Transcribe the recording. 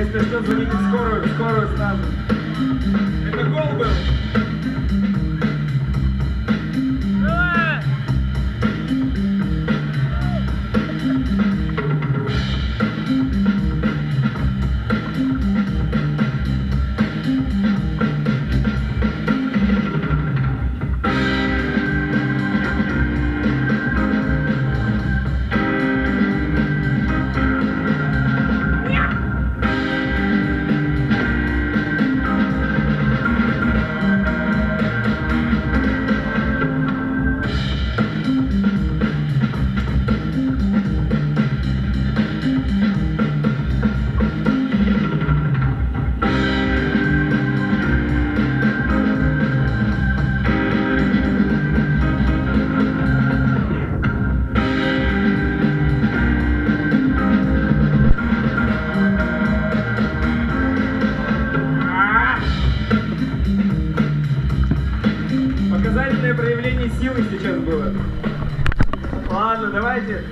Если что, звоните в скорую, в скорую сразу. Это гол был. Показательное проявление силы сейчас было. Ладно, давайте.